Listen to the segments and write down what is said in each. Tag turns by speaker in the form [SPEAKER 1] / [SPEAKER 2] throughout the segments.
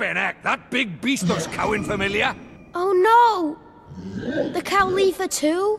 [SPEAKER 1] That big beast looks cowing familiar.
[SPEAKER 2] Oh no! The Khalifa too?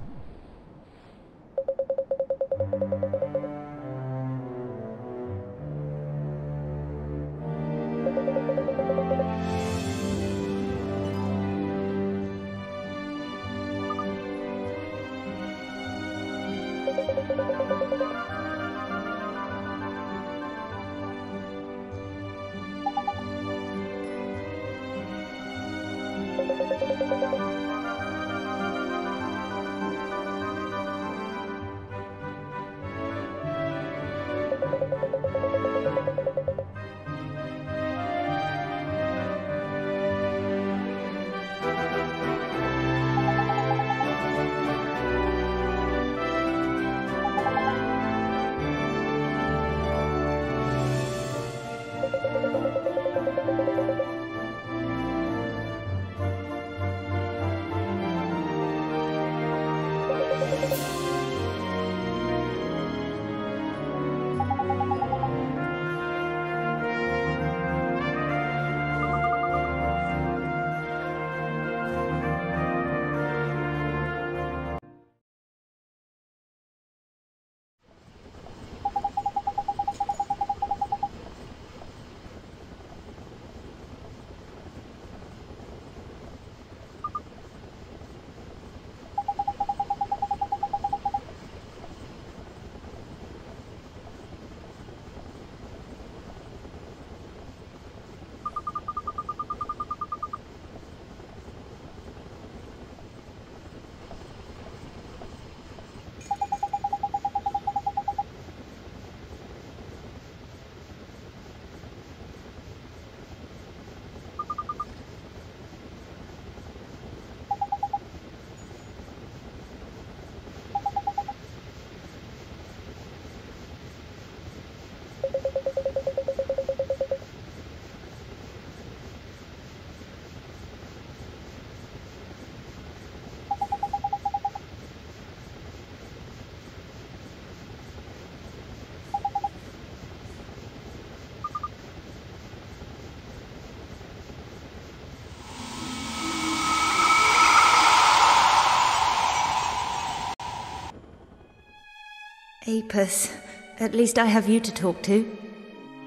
[SPEAKER 3] Apis, at least I have you to talk to.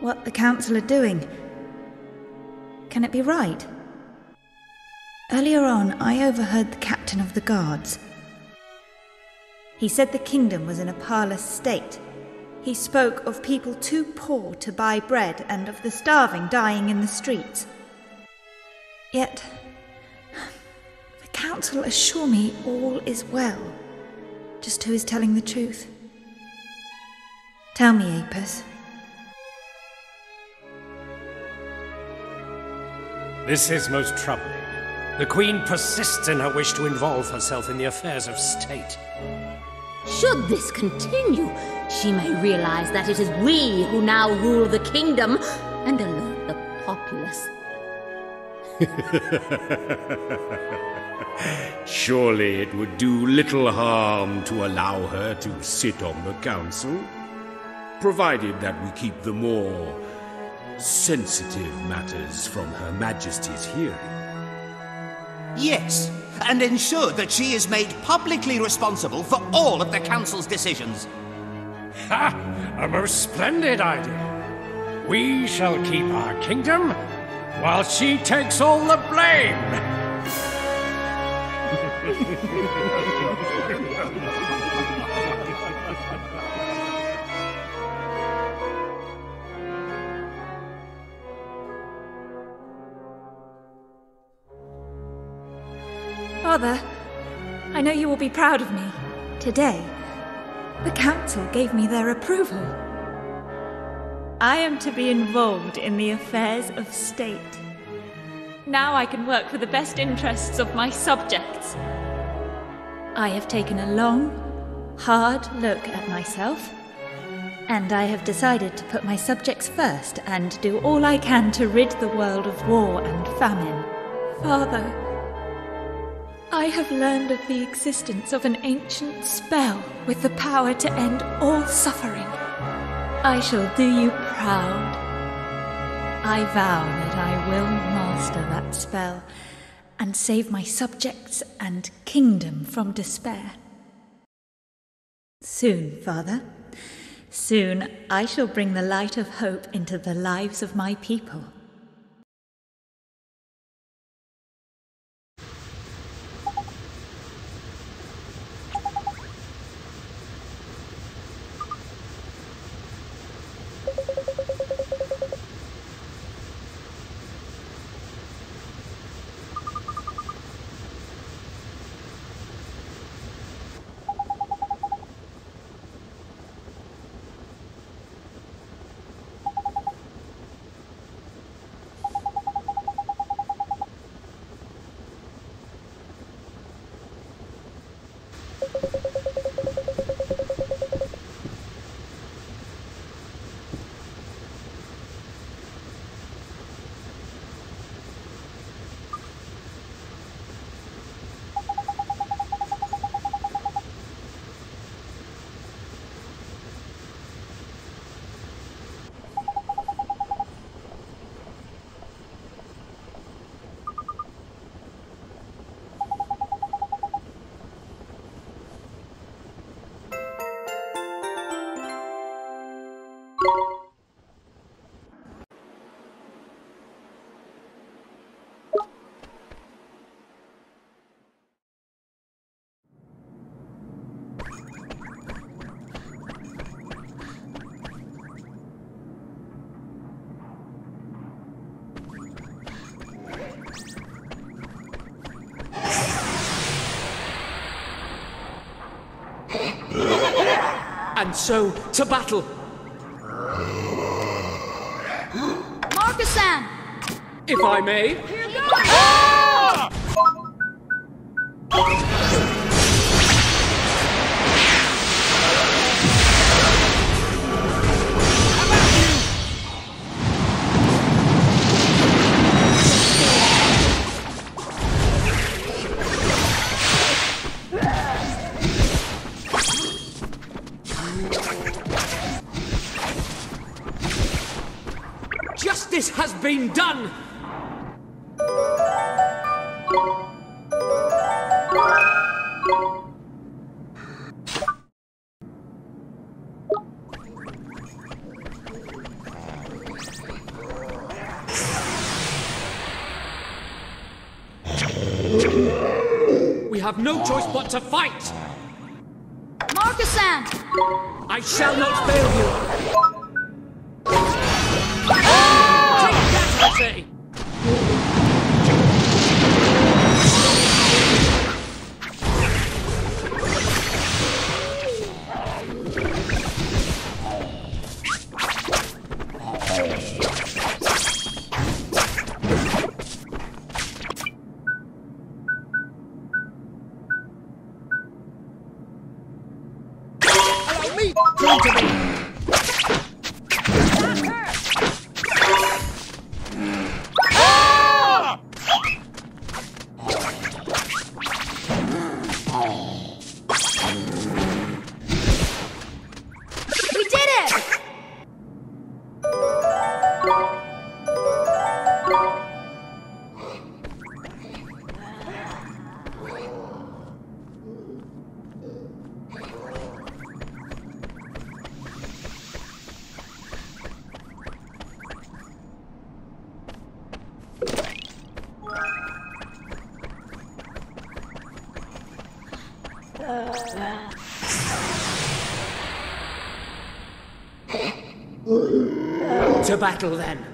[SPEAKER 3] What the Council are doing. Can it be right? Earlier on, I overheard the captain of the guards. He said the kingdom was in a parlous state. He spoke of people too poor to buy bread and of the starving dying in the streets. Yet, the council assure me all is well. Just who is telling the truth? Tell me, Apis.
[SPEAKER 4] This is most troubling. The Queen persists in her wish to involve herself in the affairs of state.
[SPEAKER 5] Should this continue, she may realize that it is we who now rule the kingdom and alert the populace.
[SPEAKER 6] Surely it would do little harm to allow her to sit on the council, provided that we keep the more sensitive matters from Her Majesty's hearing.
[SPEAKER 7] Yes, and ensure that she is made publicly responsible for all of the Council's decisions.
[SPEAKER 4] Ha! A most splendid idea. We shall keep our kingdom while she takes all the blame.
[SPEAKER 3] Father, I know you will be proud of me. Today, the council gave me their approval. I am to be involved in the affairs of state. Now I can work for the best interests of my subjects. I have taken a long, hard look at myself, and I have decided to put my subjects first and do all I can to rid the world of war and famine. Father, I have learned of the existence of an ancient spell with the power to end all suffering. I shall do you proud. I vow that I will master that spell and save my subjects and kingdom from despair. Soon, Father, soon I shall bring the light of hope into the lives of my people.
[SPEAKER 8] And so, to battle!
[SPEAKER 5] Marcassin!
[SPEAKER 8] If I may. Justice has been done! We have no choice but to fight! I shall not fail you! To battle then!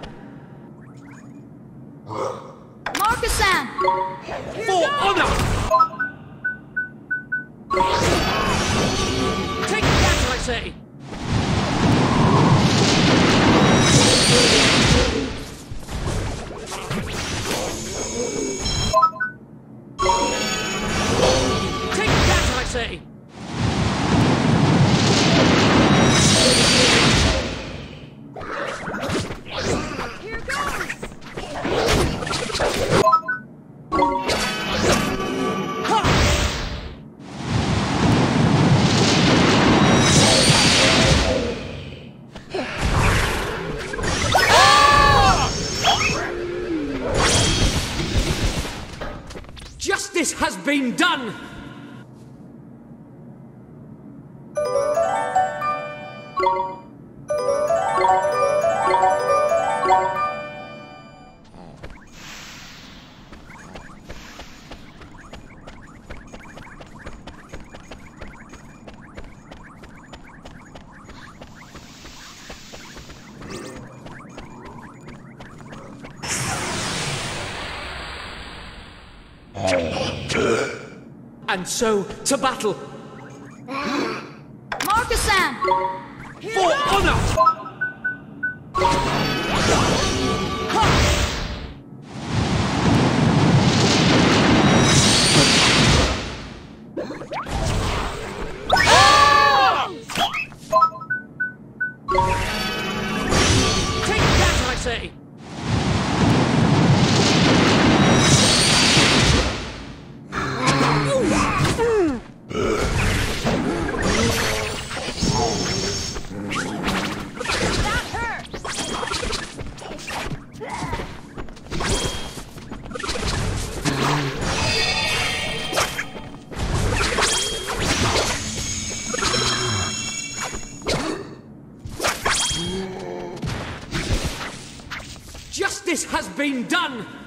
[SPEAKER 8] Been done! And so, to battle! Been done!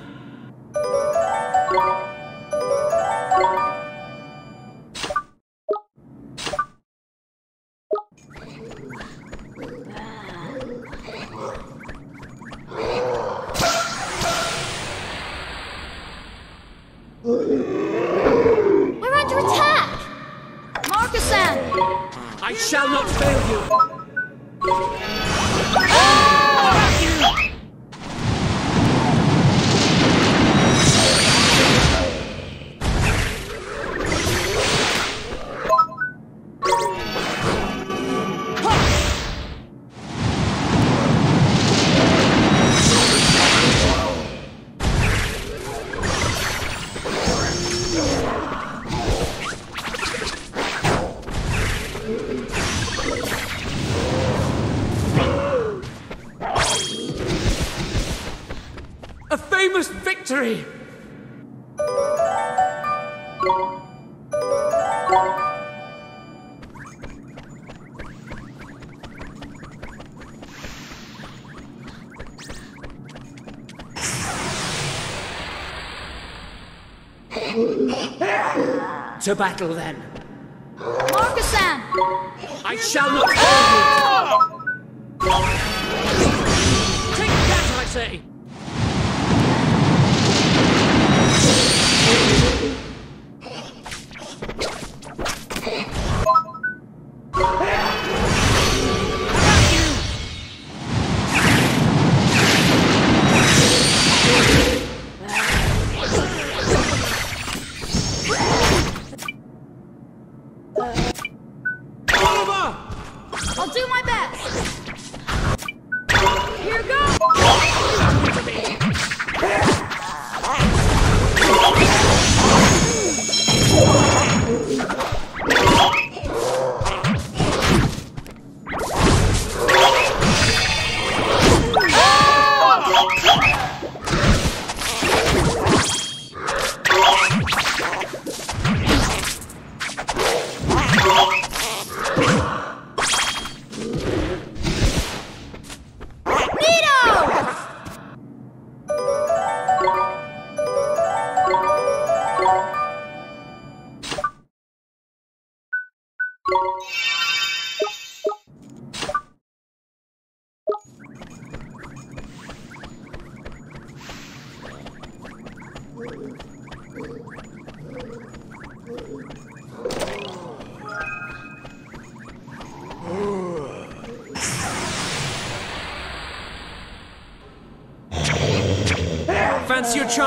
[SPEAKER 8] To battle then.
[SPEAKER 5] Marcassin!
[SPEAKER 8] I shall not fail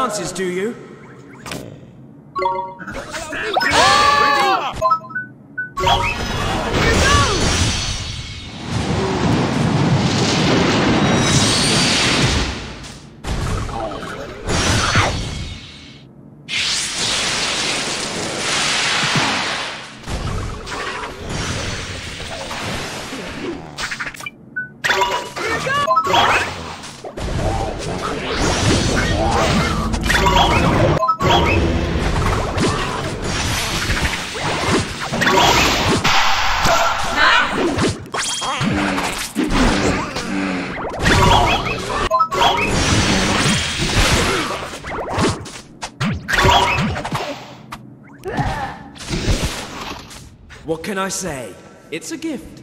[SPEAKER 5] Do
[SPEAKER 8] you?
[SPEAKER 1] I say? It's a gift.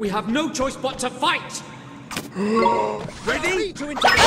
[SPEAKER 8] We have no choice but to fight!
[SPEAKER 2] Ready
[SPEAKER 8] to!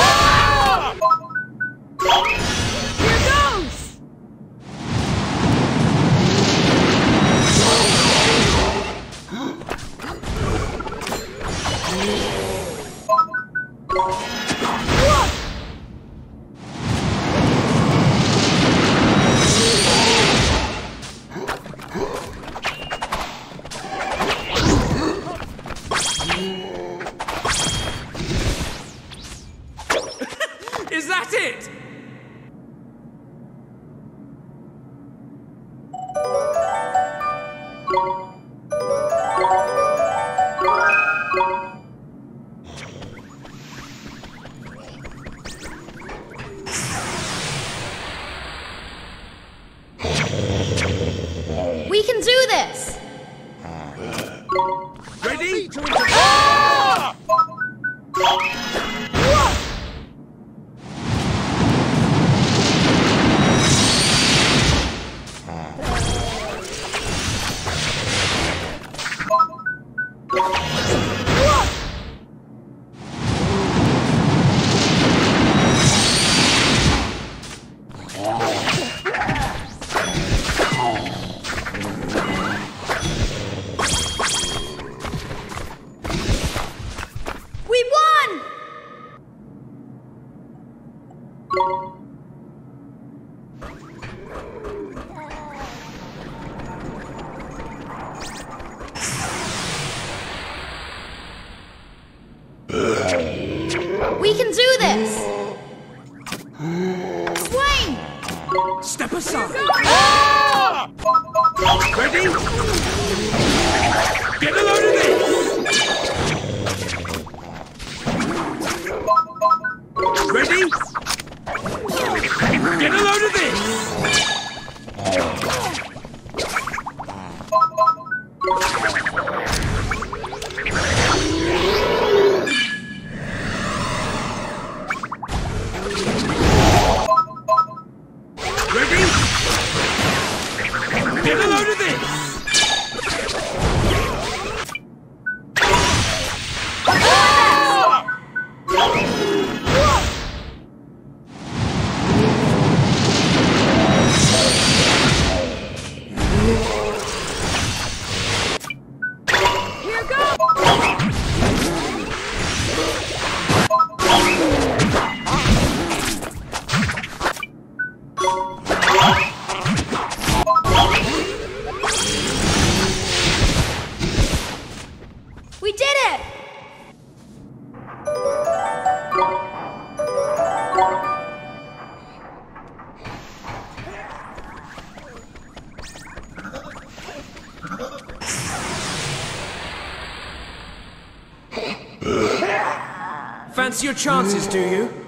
[SPEAKER 9] Here goes!
[SPEAKER 1] your chances, do you?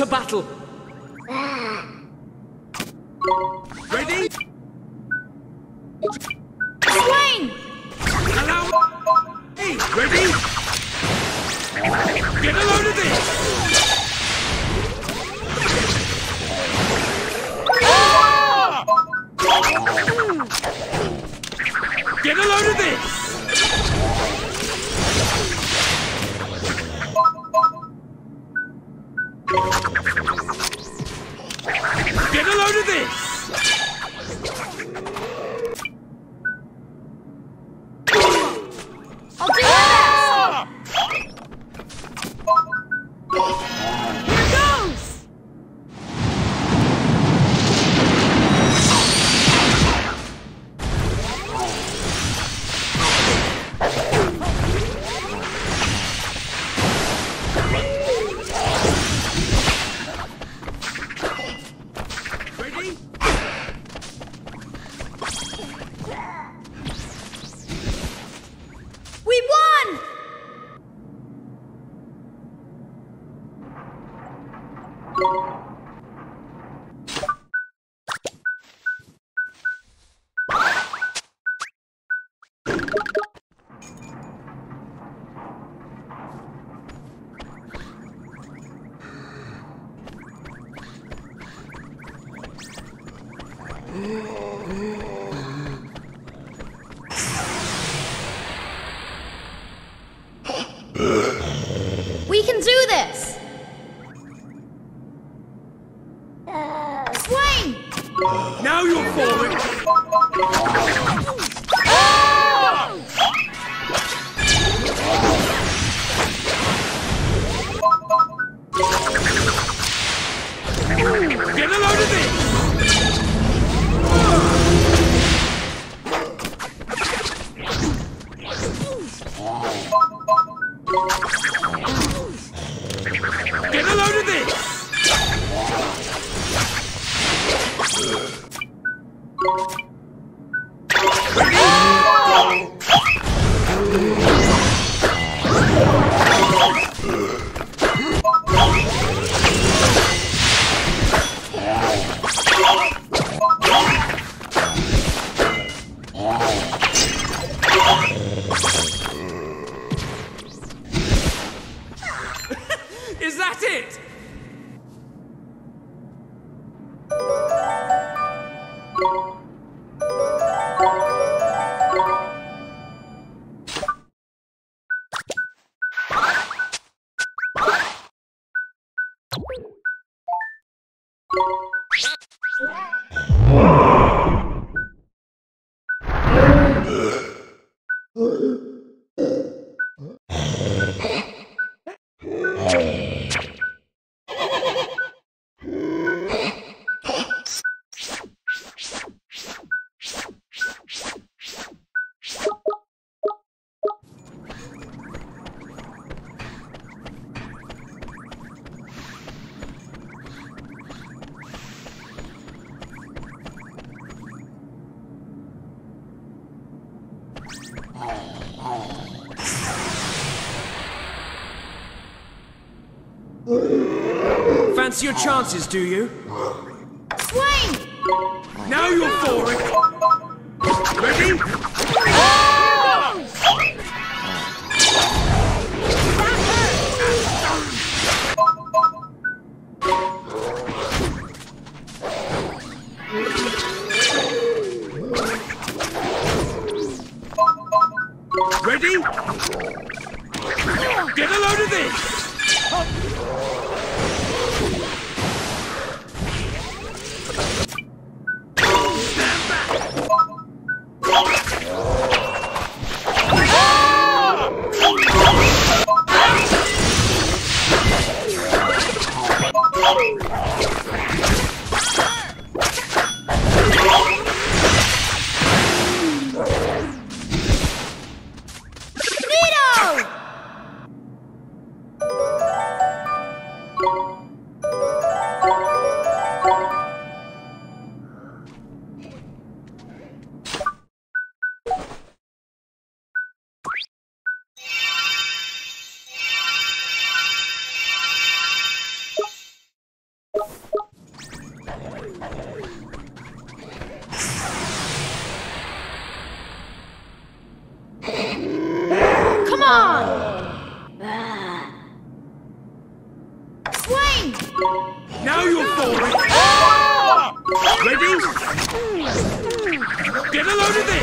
[SPEAKER 2] To battle. Chances, do you?
[SPEAKER 10] You're! Ready? Get a load of this!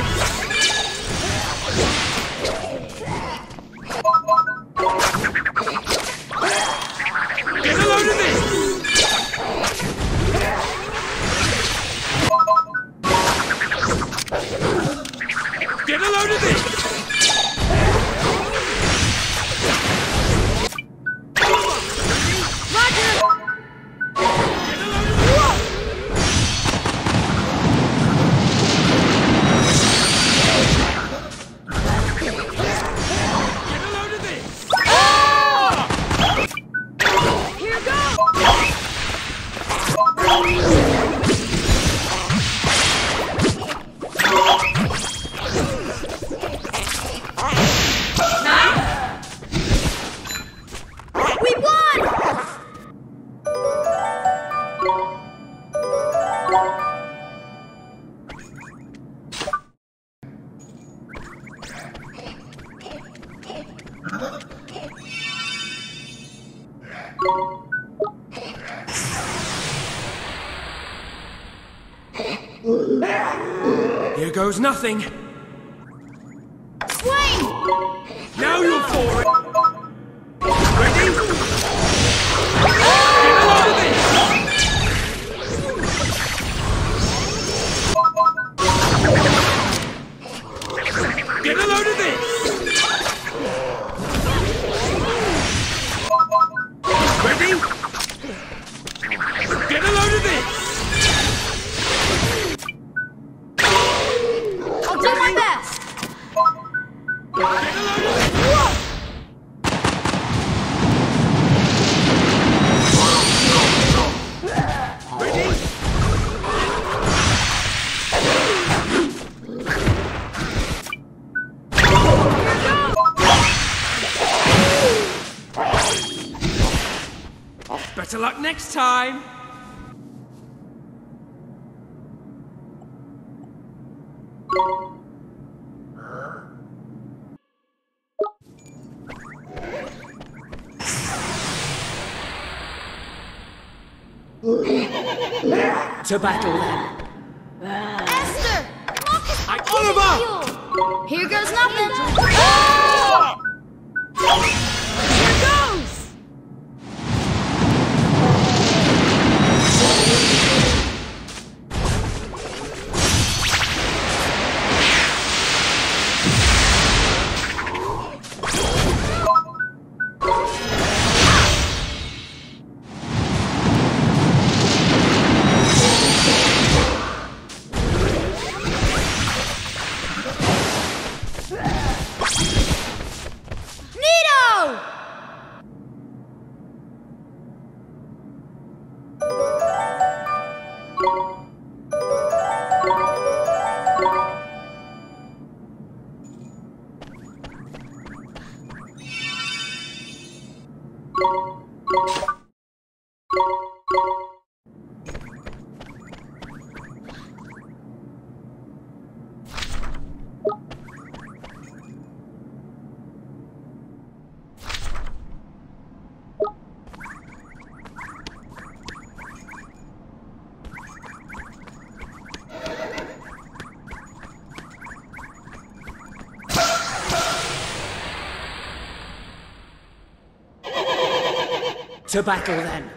[SPEAKER 2] Here goes
[SPEAKER 8] nothing.
[SPEAKER 2] Swing!
[SPEAKER 1] Now you're for it!
[SPEAKER 8] To battle then.
[SPEAKER 2] Esther!
[SPEAKER 8] Marcassin!
[SPEAKER 2] Oliver! Here goes nothing! Ah!
[SPEAKER 8] To battle then.